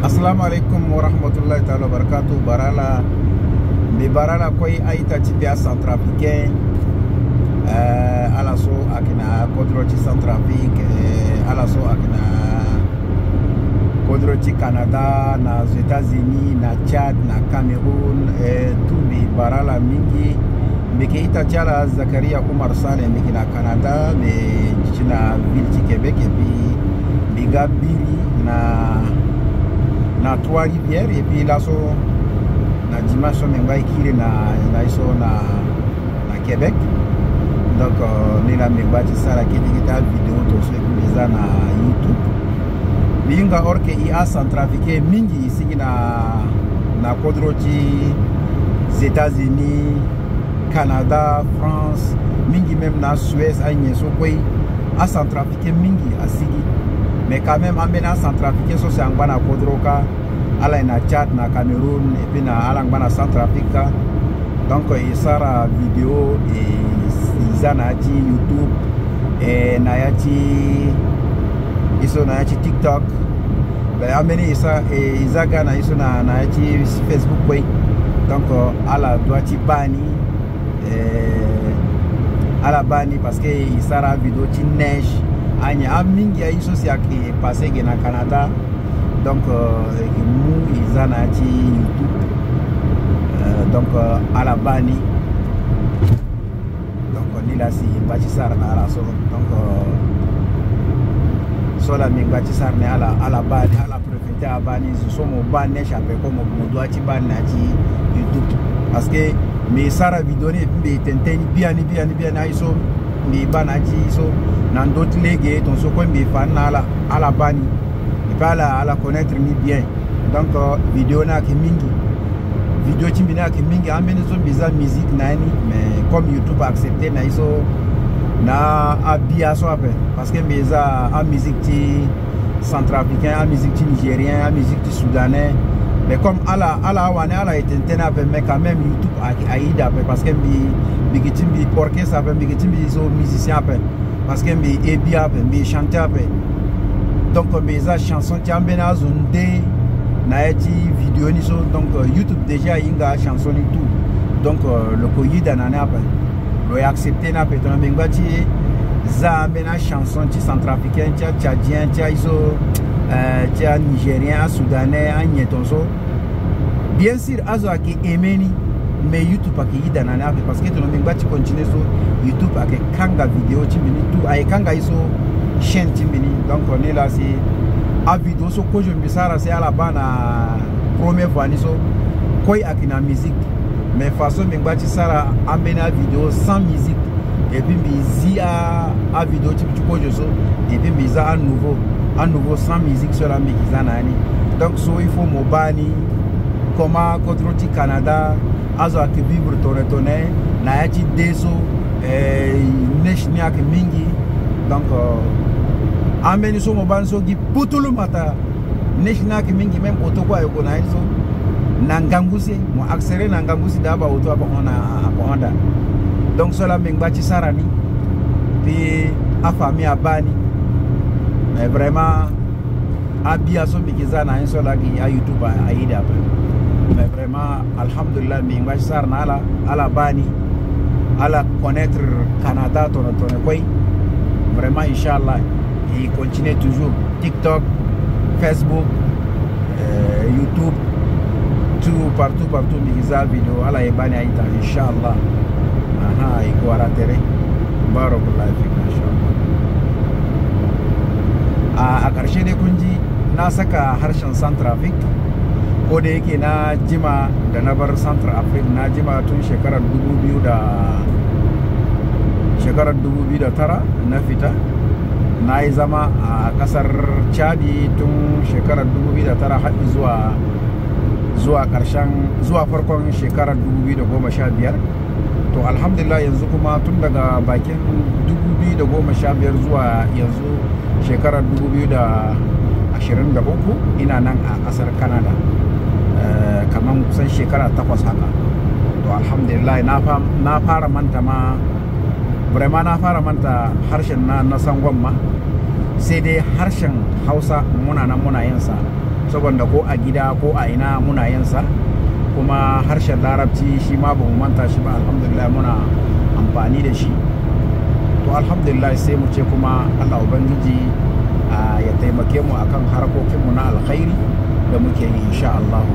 assalamu aleykum warahmatullahi taala wabarakatu bara la mbe bara la koye ayita ti bia centrafricain uh, eh, ala so akina kodro ti centrafrique uh, ala so akina kodro ti canada na états-unis na tchad na cameroun uh, eh, tu mbi bara la mingi mbi yeke ita ti ala zacharia omar sane mbiki na canada mbi ti na ville ti québec e mbi ga biri na na Trois-Rivières et puis là so na dimanche min ngai kiri na na so na na Québec donc uh, ni la min ngai tisala kidigita video to so eza na YouTube mihinga orke i asan trafike mingi isigi na na kodro ti états-unis canada france mingi même na suez anyen so kue asan trafike mingi asigi mais quand même an bena centrafricain so si an gba na kodro ka ala e na tchad na cameroun e puis na ala n gba na centrafrique ka donc e sara video e, iza na ya ti youtube e, na ya ti e so na ya ti tiktok ben ambeni e sa e, iza ga na e so na, na ya ti facebook kue donc euh, ala doit ti bâ ni e, ala bâ ni parce que e sara video ti neige anya mingi aisosi akipasege na canada donc uh, mu eza na ti youtube uh, donc uh, ala bâ ni donc ni la si ngba ti sara na ala so donc euh, so la mi ngba ti sara ni ala ala bâ ni ala profete abâ ni zo so mo bâ ni échappé ko mo mo doit ti bâ ni na ti youtube parce que mi sara video ni mbi tenteni bia ni bia ni bia ni aiso mbi ba na ti so na ndö ti lege tonsokue mbi fa ni ala ala bani et pas peut ala connaître mi bien donc euh, vidéo n'a ayeke mingi vidéo ti mbi ni ayeke mingi amène so mbi musique na mais comme youtube a accepté na iso na abi aso ape parce que mbi za musique ti centrafricain musique ti nigérien musique ti soudanais mais comme ala ala awane ala e tenteni ape mais quand même youtube aida ape parce que mbi mbigi ti mbi orchestre ape mbigi ti mbi so musicien ape parce que mbi ebi ape mbi chante ape donc mbi e za chanson ti ambeni azo nde na ye ti video ni so donc euh, youtube déjà ahinga chanson ni tout donc lo ko yida na ni ape lo e accepte ni ape tongana mbi ngba ti za ambeni achanson ti centrafricain ti atchadien ti aiso cɛ euh, a nigérien a sudanais a ɲɛtɔnso bien sûr azo ake emeni mais youtube ake yidana ni ape parce que tono mingba ti continue so youtube ake kanga video ti mbeni tu aye kanga ye so chaîne ti mbeni donc ni la si avideo so kozo mbi sara si ala ba na premier fois ni so koi ake na musique mais façon mingba ti sara ambeni avideo sans musique et puis mbi zi avideo ti mbi ti kozo so et puis mbi za anouveau à nouveau sans musique sur la mekizanani donc so ifo mobali koma kotro ti canada azo ayeke vivre tongana tongana na ya ti deso eh, nation ni ayeke mingi donc uh, ambeni so mobali so gi putulu mata nation ni ayeke mingi même oto kue ayeko na ye so na ngangu si mo accéléré na ngangu si da abaoto abahonda abahonda donc so ala mengba ti sara ni mpe afamille abâ ni Mais vraiment, son Bikiza na inso qui a YouTube hein, a yi da Mais vraiment, Alhamdulillah, mi ngwashi sar na à ala bani, ala connaître Canada, ton ton quoi Vraiment, Inch'Allah, il continue toujours TikTok, Facebook, euh, YouTube, tout, partout, partout, Bikiza vidéo, ala la bani a yi ta, il Aha, iko aratere. la fik, Inch'Allah. a ƙarshe dai kun ji na saka harshen centrafric ko da yake na jima da na bar centrafric na jima tun shekarar 2000 da shekarar 2009 na fita na yi zama a ƙasar chadi tun shekarar 2009 haɗi zuwa zuwa ƙarshen zuwa farkon shekarar 2015 to alhamdulillah yanzu kuma tun daga bakin 2015 zuwa yanzu shekarar 2023 ina nan a kasar kanada eh, kamar kusan shekara takwas haka to alhamdulillah na fara manta ma burema na fara manta harshen na na sangon ma sai dai harshen hausa muna nan muna yinsa saboda ko a gida ko a ina muna yinsa kuma harshen larabci shi ma ba manta shi ba alhamdulillah muna amfani da shi alhamdulillah sai mu ce kuma allah ubangiji ah, ya taimake mu akan harkokinmu na alkhairi da muke yi insha allah